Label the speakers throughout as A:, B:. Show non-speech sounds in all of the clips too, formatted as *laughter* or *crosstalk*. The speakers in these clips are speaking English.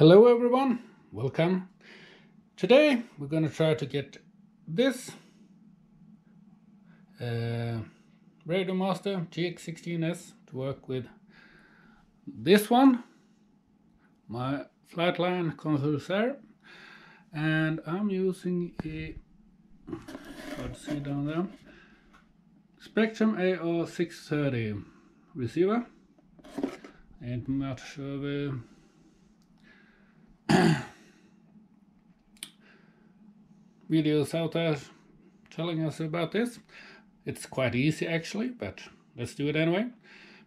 A: Hello everyone, welcome. Today we're going to try to get this uh, Radio Master TX16S to work with this one, my Flightline Corsair, and I'm using a, hard see down there, Spektrum AR630 receiver, and not sure videos out there telling us about this. It's quite easy actually, but let's do it anyway.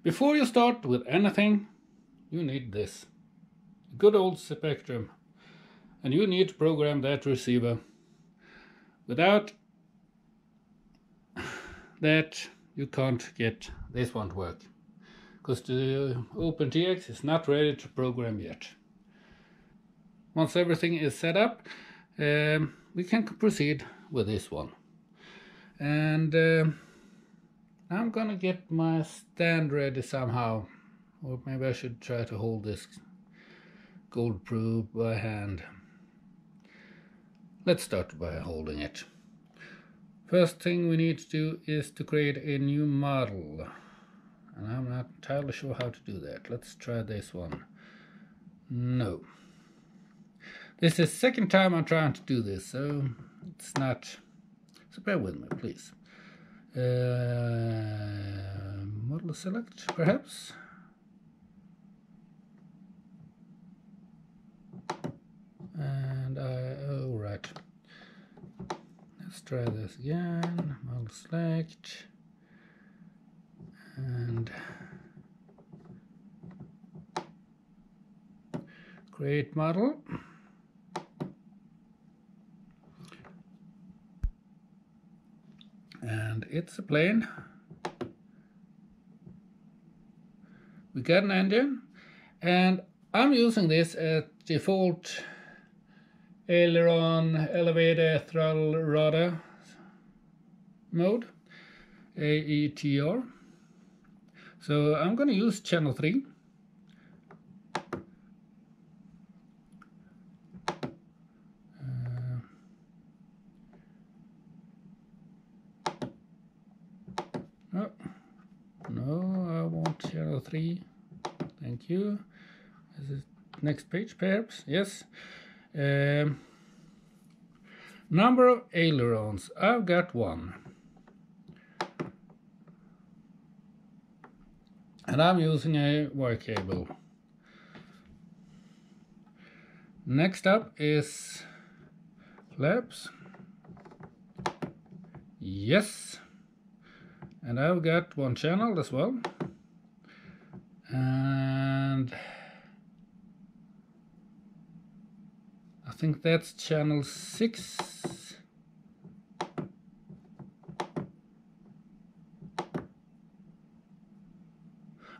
A: Before you start with anything, you need this. Good old Spektrum. And you need to program that receiver. Without *sighs* that, you can't get this one to work. Because the OpenTX is not ready to program yet. Once everything is set up, um, we can proceed with this one. And uh, I'm gonna get my stand ready somehow. Or maybe I should try to hold this gold probe by hand. Let's start by holding it. First thing we need to do is to create a new model. And I'm not entirely sure how to do that. Let's try this one. No. This is the second time I'm trying to do this, so it's not, so bear with me, please. Uh, model select, perhaps? And I, oh right. Let's try this again, model select, and create model. and it's a plane. We got an engine and I'm using this at default aileron elevator throttle rudder mode AETR so I'm going to use channel 3 three. Thank you. next page, perhaps? Yes. Um, number of ailerons. I've got one. And I'm using a wire cable. Next up is flaps. Yes. And I've got one channel as well and I think that's channel 6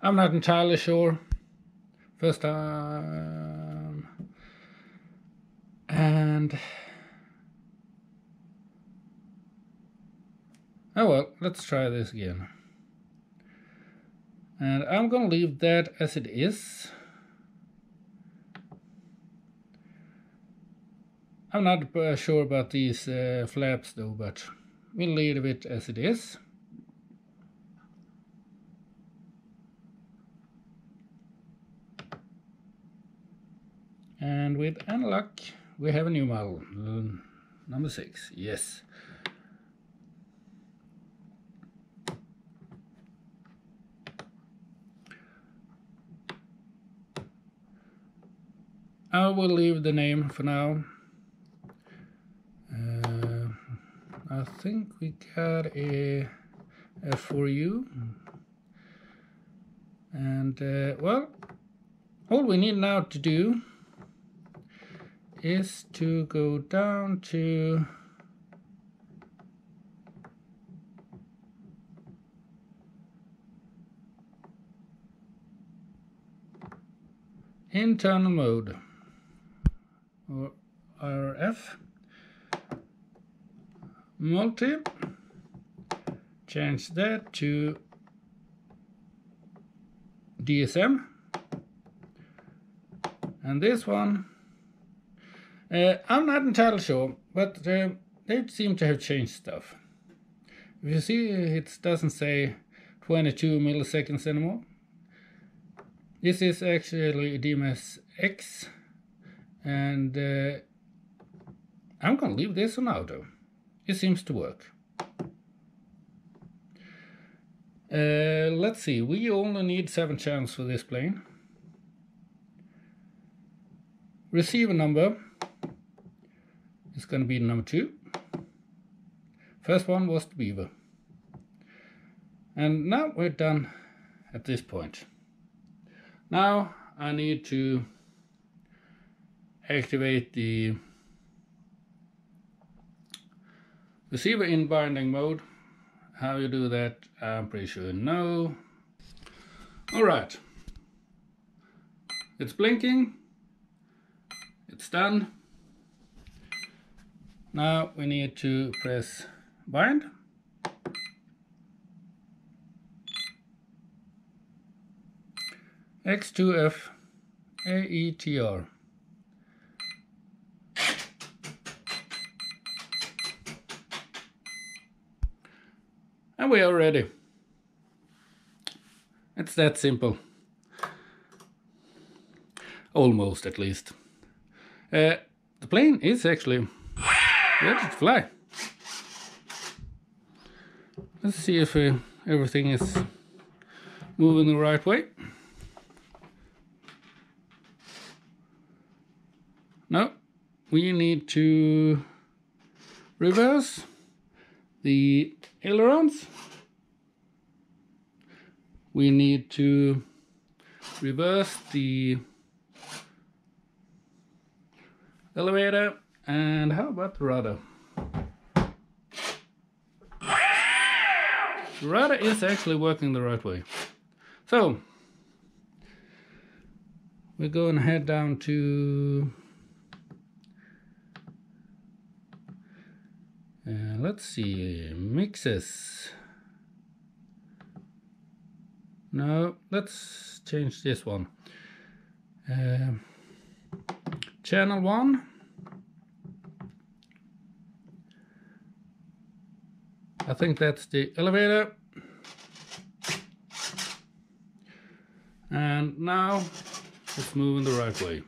A: I'm not entirely sure. First time. And oh well let's try this again and I'm gonna leave that as it is. I'm not uh, sure about these uh, flaps though but we'll leave it as it is. And with analog we have a new model number six. Yes I will leave the name for now. Uh, I think we got a F4U, And, uh, well, all we need now to do is to go down to internal mode RF multi change that to DSM And this one, uh, I'm not entirely sure, but uh, they seem to have changed stuff. If you see, it doesn't say 22 milliseconds anymore. This is actually DMS X, and uh, I'm gonna leave this on auto. It seems to work. Uh, let's see, we only need seven channels for this plane. Receiver number is going to be number two. First one was the beaver. And now we're done at this point. Now I need to activate the receiver in binding mode. How you do that, I'm pretty sure you know. Alright. It's blinking. It's done. Now we need to press bind. X2F AETR. And we are ready. It's that simple. Almost, at least. Uh, the plane is actually ready to fly. Let's see if uh, everything is moving the right way. No, we need to reverse the ailerons. We need to reverse the elevator and how about the rudder? The rudder is actually working the right way. So we're going to head down to Uh, let's see, mixes. No, let's change this one. Uh, channel 1. I think that's the elevator. And now it's moving the right way.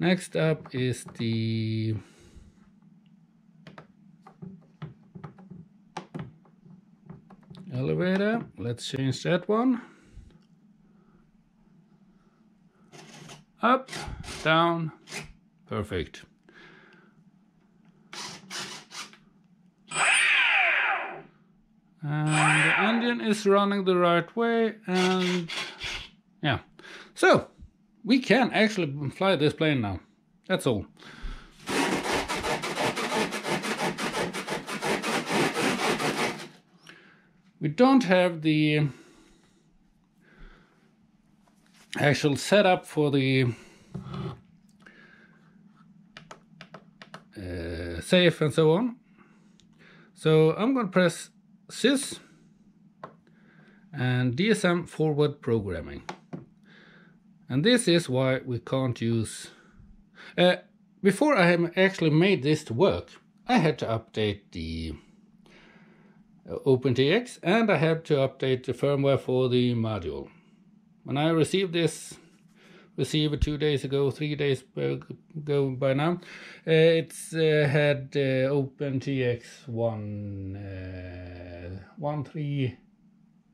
A: Next up is the elevator. Let's change that one. Up, down, perfect. And the engine is running the right way and yeah. So, we can actually fly this plane now. That's all. We don't have the actual setup for the uh, safe and so on. So I'm going to press sys and DSM forward programming. And this is why we can't use... Uh, before I actually made this to work, I had to update the uh, OpenTX and I had to update the firmware for the module. When I received this receiver two days ago, three days ago by now, uh, it's uh, had uh, OpenTX one, uh, one three,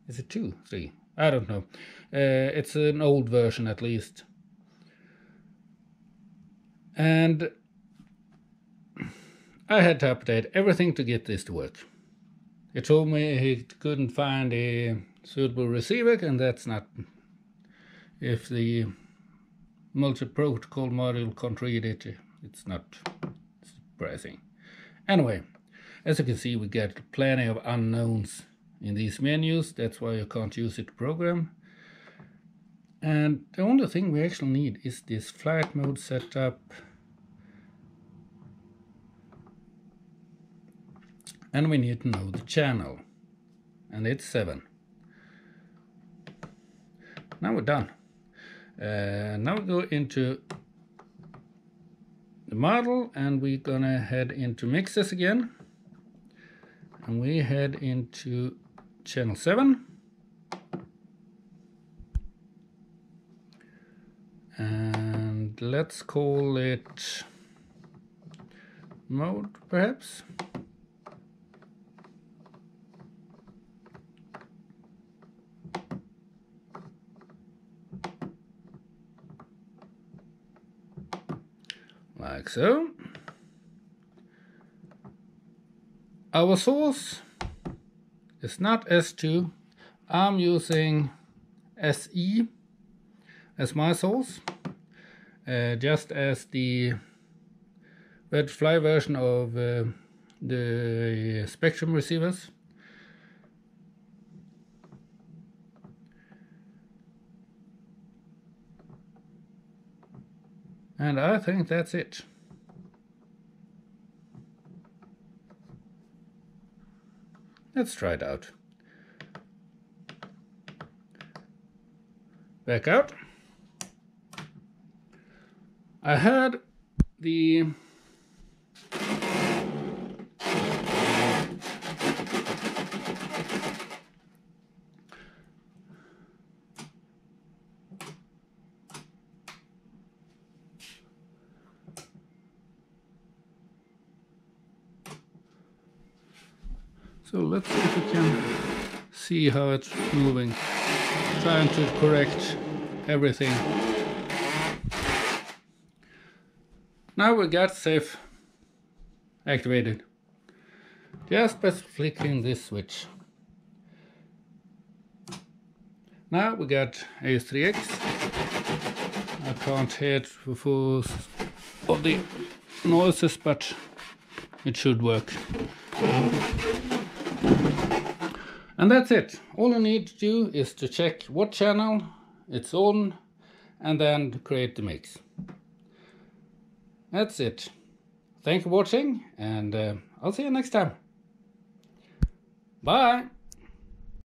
A: is it two, three? I don't know. Uh, it's an old version at least. And I had to update everything to get this to work. It told me he couldn't find a suitable receiver, and that's not. If the multi-protocol module can't read it, it's not surprising. Anyway, as you can see, we get plenty of unknowns in these menus. That's why you can't use it program. And the only thing we actually need is this flight mode setup. And we need to know the channel. And it's 7. now we're done. Uh, now we go into the model and we're gonna head into mixes again. And we head into channel 7. And let's call it mode perhaps. like so. Our source is not S2. I'm using SE as my source, uh, just as the Red Fly version of uh, the Spektrum receivers. And I think that's it. Let's try it out. Back out. I had the So let's see if we can see how it's moving. Trying to correct everything. Now we got safe activated. Just by flicking this switch. Now we got AS3X. I can't hear for all the noises, but it should work. And that's it. All you need to do is to check what channel it's on and then create the mix. That's it. Thank you for watching and uh, I'll see you next time. Bye!